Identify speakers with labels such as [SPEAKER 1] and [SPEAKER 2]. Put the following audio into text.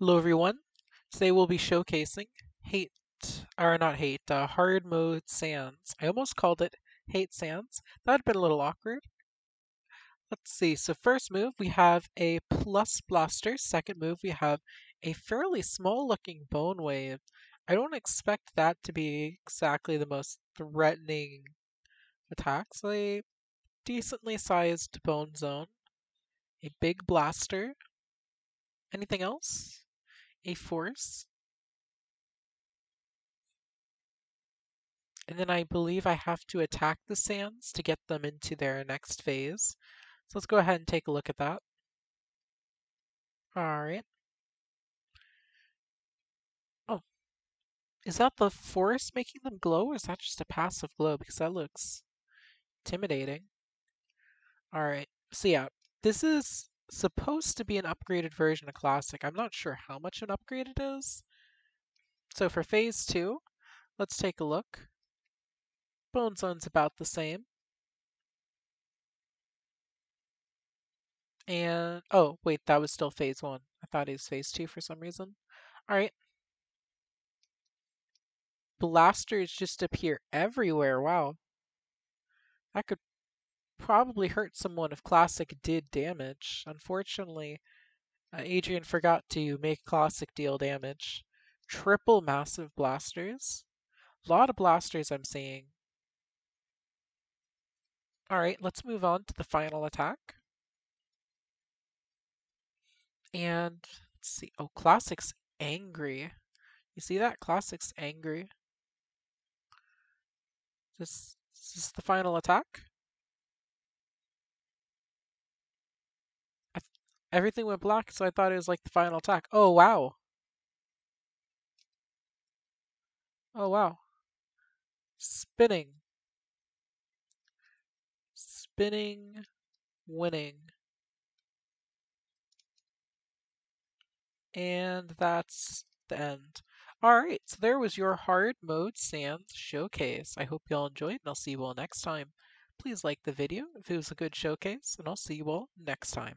[SPEAKER 1] Hello everyone. Today we'll be showcasing Hate, or not Hate, uh, Hard Mode Sans. I almost called it Hate Sans. That would have been a little awkward. Let's see. So first move we have a plus blaster. Second move we have a fairly small looking bone wave. I don't expect that to be exactly the most threatening attacks. A decently sized bone zone. A big blaster. Anything else? A force. And then I believe I have to attack the Sans to get them into their next phase. So let's go ahead and take a look at that. Alright. Oh. Is that the force making them glow or is that just a passive glow? Because that looks intimidating. Alright. So yeah, this is supposed to be an upgraded version of Classic. I'm not sure how much an upgrade it is. So for phase two, let's take a look. Bone zone's about the same. And, oh, wait, that was still phase one. I thought it was phase two for some reason. All right. Blasters just appear everywhere. Wow. That could probably hurt someone if Classic did damage. Unfortunately, uh, Adrian forgot to make Classic deal damage. Triple massive blasters. A lot of blasters I'm seeing. Alright, let's move on to the final attack. And let's see. Oh, Classic's angry. You see that? Classic's angry. This, this is the final attack. Everything went black, so I thought it was like the final attack. Oh, wow. Oh, wow. Spinning. Spinning, winning. And that's the end. Alright, so there was your hard mode Sans showcase. I hope you all enjoyed, and I'll see you all next time. Please like the video if it was a good showcase, and I'll see you all next time.